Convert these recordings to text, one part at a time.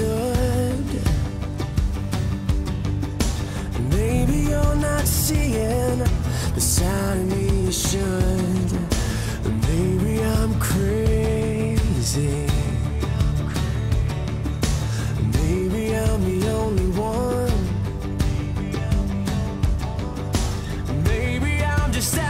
misunderstood. Maybe you're not seeing the side of me you should. Maybe I'm crazy. Maybe I'm the only one. Maybe I'm just.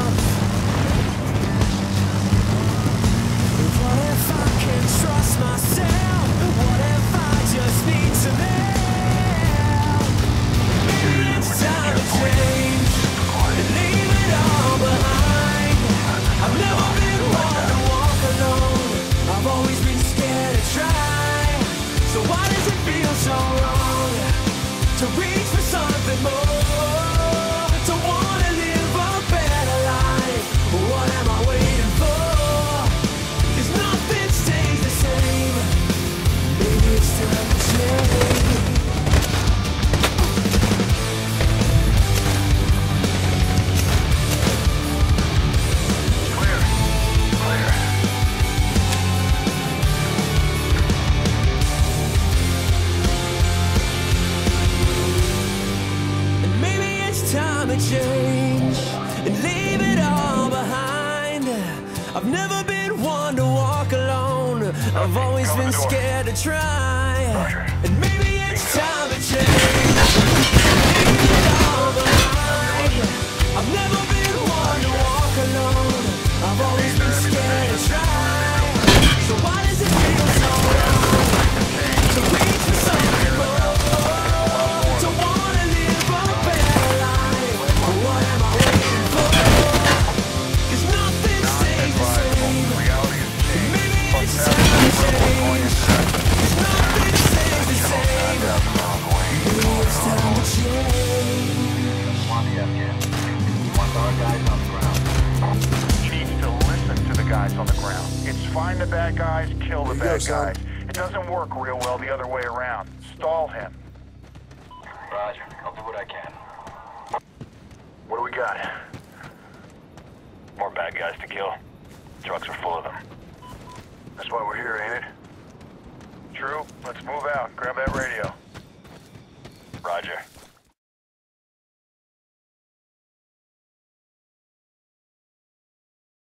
more. gonna change and leave it all behind. I've never been one to walk alone. I've always been scared to try. Find the bad guys, kill the bad go, guys. It doesn't work real well the other way around. Stall him. Roger. I'll do what I can. What do we got? More bad guys to kill. Trucks are full of them. That's why we're here, ain't it? True. Let's move out. Grab that radio. Roger.